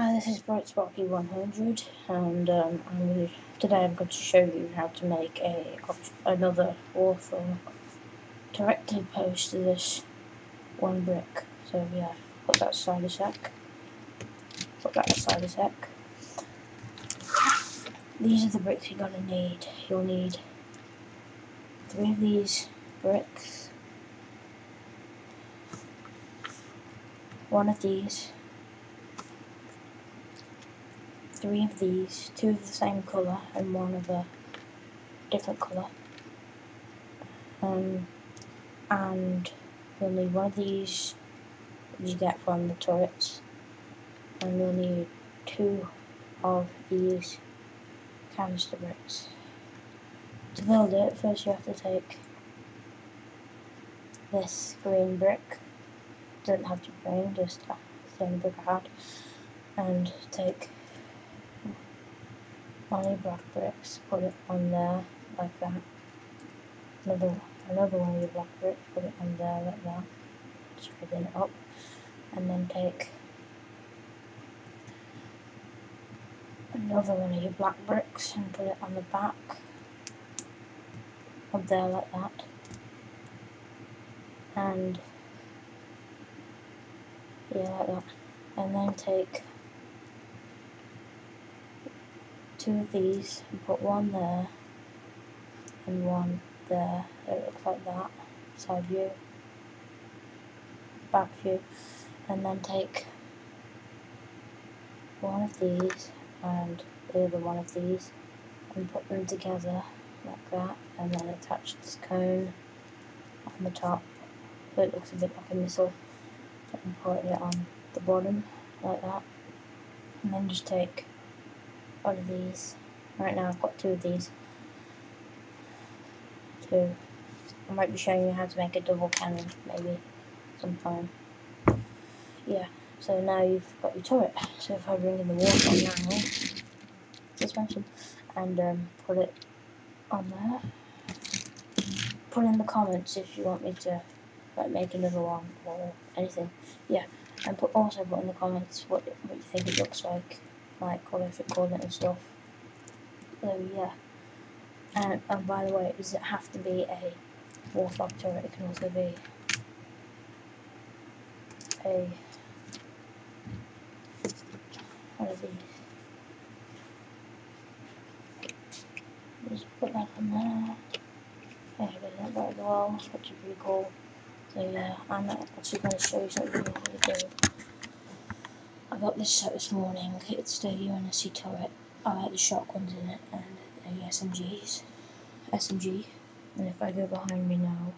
Hi, this is Bright Sparky 100, and um, I'm today I'm going to show you how to make a another Warthog directed post to this one brick. So yeah, put that aside a sec. Put that aside a sec. These are the bricks you're gonna need. You'll need three of these bricks, one of these three of these, two of the same colour and one of a different colour. Um, and you'll need one of these you get from the turrets and you'll need two of these canister bricks. To build it, first you have to take this green brick, doesn't have to be green, just the same brick I had, and take only black bricks, put it on there like that. Another another one of your black bricks, put it on there like that. Straighten it up. And then take another one of your black bricks and put it on the back. Up there like that. And yeah like that. And then take two of these and put one there and one there. It looks like that. Side view, back view, and then take one of these and the other one of these and put them together like that and then attach this cone on the top so it looks a bit like a missile and put it on the bottom like that and then just take one of these. Right now I've got two of these. Two. I might be showing you how to make a double cannon, maybe, sometime. Yeah, so now you've got your turret. So if I bring in the water now, suspension, and um, put it on there. Put in the comments if you want me to like make another one or anything. Yeah, and put also put in the comments what what you think it looks like like colorific coordinate and stuff. So yeah. And, and by the way, does it have to be a Warthog turret? It can also be a one of these. Just put that on there. Yeah, does that very well, which is pretty cool. So yeah, I'm actually going to show you something really do. I got this set this morning. It's the UNSC turret. I like the shotguns in it and the SMGs. SMG. And if I go behind me now,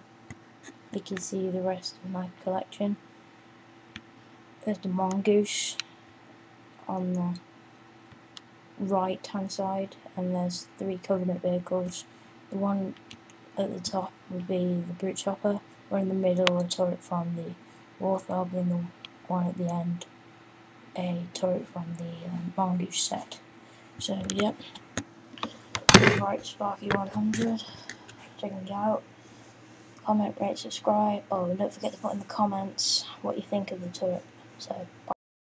you can see the rest of my collection. There's the mongoose on the right hand side and there's three Covenant vehicles. The one at the top would be the Brute Chopper, one in the middle a turret from the Warthog and the one at the end a turret from the um, Mongoose set. So, yep. Right, Sparky 100. Check it out. Comment, rate, subscribe. Oh, don't forget to put in the comments what you think of the turret. So, bye.